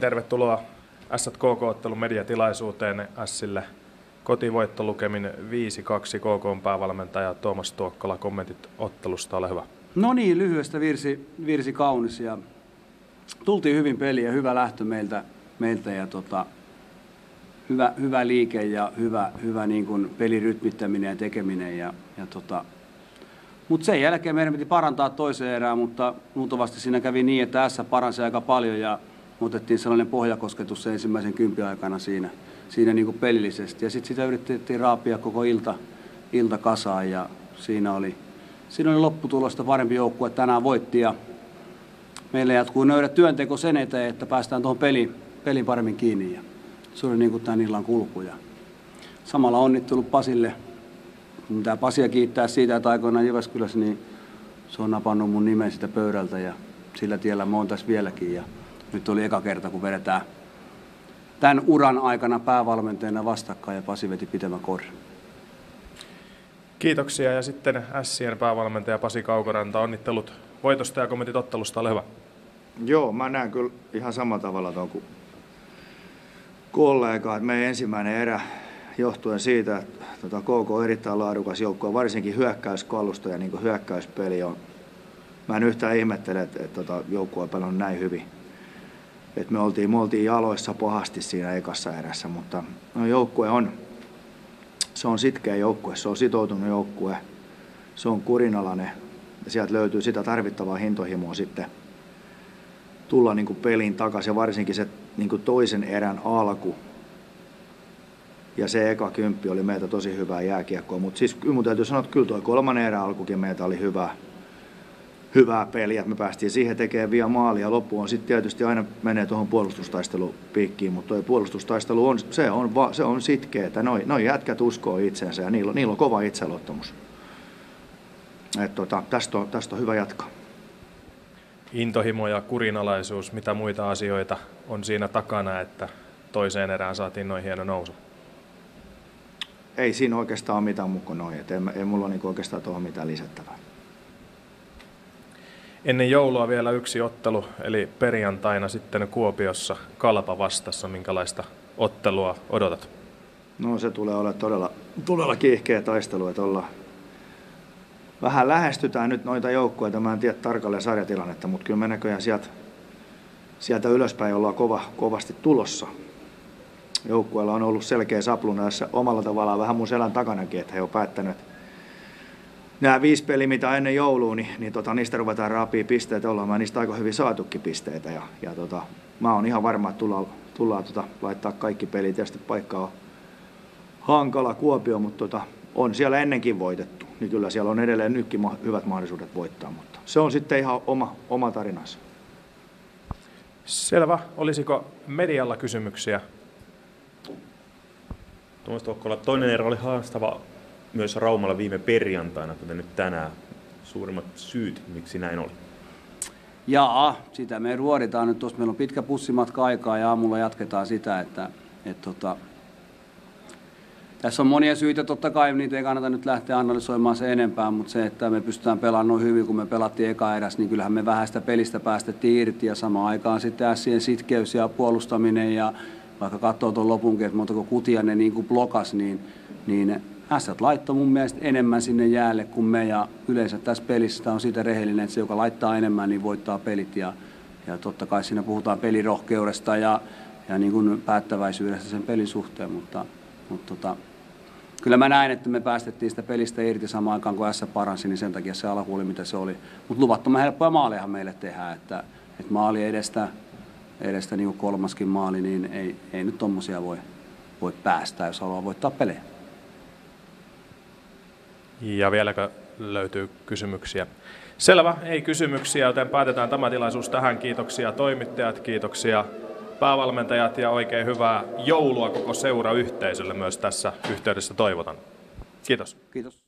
tervetuloa SKK-ottelun mediatilaisuuteen Sille. Kotivoitto lukemin 5-2 KK päävalmentaja Tuomas Tuokkola. Kommentit ottelusta, ole hyvä. No niin, lyhyestä virsi, virsi kaunis ja tultiin hyvin peliä, hyvä lähtö meiltä, meiltä ja tota, hyvä, hyvä liike ja hyvä, hyvä niin kuin pelirytmittäminen ja tekeminen. Ja, ja tota, mutta sen jälkeen meidän piti parantaa toiseen erään, mutta luultavasti siinä kävi niin, että S paransi aika paljon ja otettiin sellainen pohjakosketus sen ensimmäisen kympi aikana siinä, siinä niin kuin pelillisesti. Ja sitten sitä yritettiin raapia koko ilta, ilta kasaan ja siinä oli, siinä oli lopputulosta parempi joukkue tänään voitti ja meillä jatkuu nöydä työnteko sen eteen, että päästään tuohon peliin, pelin paremmin kiinni. Ja se oli niin kuin tämän illan kulku. Ja samalla onnittelu Pasille. Tämä Pasia kiittää siitä, että aikoinaan Jyväskylässä niin se on napannut mun nimen sitä pöydältä ja sillä tiellä mä oon tässä vieläkin. Ja nyt oli eka kerta, kun vedetään tämän uran aikana päävalmentajana vastakkain ja Pasi veti pitemmän korri. Kiitoksia ja sitten Sien päävalmentaja Pasi Kaukoranta, onnittelut voitosta ja kommentit ottelusta, ole hyvä. Joo, mä näen kyllä ihan samalla tavalla tuon kuin kollega, että meidän ensimmäinen erä johtuen siitä, että tota, KK on erittäin laadukas joukkue, varsinkin hyökkäyskalusto ja niin hyökkäyspeli on. Mä en yhtään ihmettele, että, että tota, joukkue on pelannut näin hyvin. Et me, oltiin, me oltiin jaloissa pahasti siinä ekassa erässä, mutta no, joukkue on, se on sitkeä joukkue, se on sitoutunut joukkue, se on kurinalainen ja sieltä löytyy sitä tarvittavaa hintohimoa sitten tulla niin peliin takaisin ja varsinkin se niin toisen erän alku. Ja se eka kymppi oli meitä tosi hyvää jääkiekkoa, mutta siis mun täytyy sanoa, että kyllä tuo kolmannen erän alkukin meitä oli hyvä, hyvää peliä. Me päästiin siihen tekemään vielä maalia. Loppu on sitten tietysti aina menee tuohon puolustustaistelupiikkiin, mutta tuo puolustustaistelu on, se on, va, se on sitkeä. Noi, noi jätkät uskoo itseensä ja niillä, niillä on kova itseluottamus. Et tota, tästä, on, tästä on hyvä jatkaa. Intohimo ja kurinalaisuus, mitä muita asioita on siinä takana, että toiseen erään saatiin noin hieno nousu? Ei siinä oikeastaan ole mitään mukaan noin, ei, ei mulla ole niin oikeastaan tuohon mitään lisättävää. Ennen joulua vielä yksi ottelu, eli perjantaina sitten Kuopiossa Kalpa vastassa. Minkälaista ottelua odotat? No se tulee olemaan todella, todella kiihkeä taistelu, että ollaan, vähän lähestytään nyt noita joukkueita. Mä en tiedä tarkalleen sarjatilannetta, mutta kyllä me näköjään sieltä, sieltä ylöspäin ollaan kova, kovasti tulossa. Joukkueella on ollut selkeä sapluna tässä omalla tavallaan vähän mun selän takanakin, että he on päättänyt, nämä viisi peliä, mitä ennen joulua, niin, niin tota, niistä ruvetaan raapia pisteitä. Ollaan mä niistä aika hyvin saatukin pisteitä. Ja, ja tota, mä oon ihan varma, että tullaan, tullaan tota, laittaa kaikki pelit. Tietysti paikka on hankala Kuopio, mutta tota, on siellä ennenkin voitettu. Niin kyllä siellä on edelleen nytkin hyvät mahdollisuudet voittaa, mutta se on sitten ihan oma, oma tarinansa. Selvä. Olisiko medialla kysymyksiä? Tuomas Tuokkola, toinen ero oli haastava myös Raumalla viime perjantaina, kuten nyt tänään. Suurimmat syyt, miksi näin oli? Jaa, sitä me ruoditaan nyt. Tuossa meillä on pitkä pussimatka aikaa ja aamulla jatketaan sitä, että, että tota, tässä on monia syitä, totta kai niitä ei kannata nyt lähteä analysoimaan se enempää, mutta se, että me pystytään pelaamaan noin hyvin, kun me pelattiin eka eräs, niin kyllähän me vähän sitä pelistä päästettiin irti ja samaan aikaan sitten ässien sitkeys ja puolustaminen ja vaikka katsoo tuon lopunkin, että montako kutia ne niin kuin blokas, niin, niin Ässät laittoi mun mielestä enemmän sinne jäälle kuin me ja yleensä tässä pelissä on siitä rehellinen, että se joka laittaa enemmän, niin voittaa pelit ja, ja totta kai siinä puhutaan pelirohkeudesta ja, ja niin kuin päättäväisyydestä sen pelin suhteen, mutta, mutta tota, kyllä mä näin, että me päästettiin sitä pelistä irti samaan aikaan kuin S paransi, niin sen takia se alku oli mitä se oli. Mutta luvattoman helppoja maaleja meille tehdään, että, että maali edestä, edestä niin kuin kolmaskin maali, niin ei, ei nyt tommosia voi, voi päästä, jos haluaa voittaa pelejä. Ja vieläkö löytyy kysymyksiä? Selvä, ei kysymyksiä, joten päätetään tämä tilaisuus tähän. Kiitoksia toimittajat, kiitoksia päävalmentajat ja oikein hyvää joulua koko seurayhteisölle myös tässä yhteydessä toivotan. Kiitos. Kiitos.